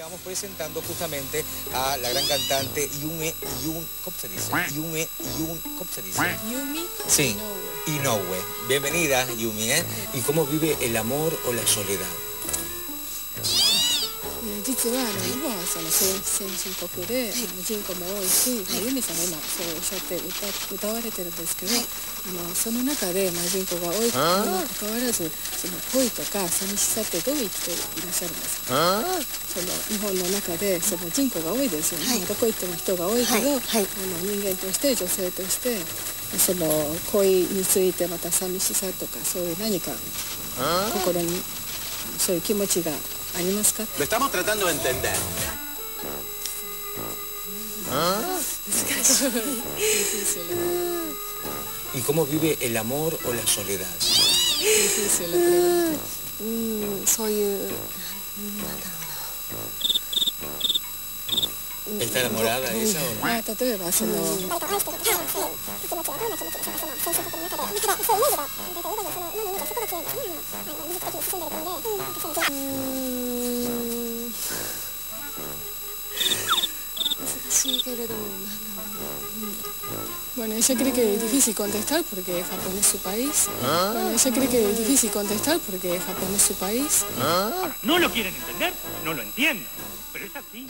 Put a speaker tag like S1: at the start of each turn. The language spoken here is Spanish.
S1: Estamos presentando justamente a la gran cantante Yume Yun, ¿cómo se dice? Yume Yun, ¿cómo se dice?
S2: Yumi
S1: Sí, Inoue. Bienvenida Yumi, ¿eh? ¿Y cómo vive el amor o la soledad?
S2: えー実はあの今はその先先進国で、あの人口も多いし、まあ、ユミさんが今そうおっしゃって歌歌われてるんですけど、あのその中で、まあ、人口が多いにもかかわらずその恋とか寂しさってどう生きていらっしゃるんですか？その日本の中でその人口が多いですよね、どこ行っても人が多いけど、
S3: はい。はい。
S2: あの人間として女性としてその恋についてまた寂しさとかそういう何か心にそういう気持ちが
S4: Lo estamos tratando de entender. ¿Ah?
S1: ¿Y cómo vive el amor o la soledad?
S3: Soy...
S1: ¿Está enamorada esa o no?
S2: Ah, haciendo...
S3: うん難しいけれどもなんだろう
S2: Bueno, ella cree que es difícil contestar porque Japón es su país. Bueno, ella cree que es difícil contestar porque Japón es su país.
S5: No lo quieren entender, no lo entienden, pero es así.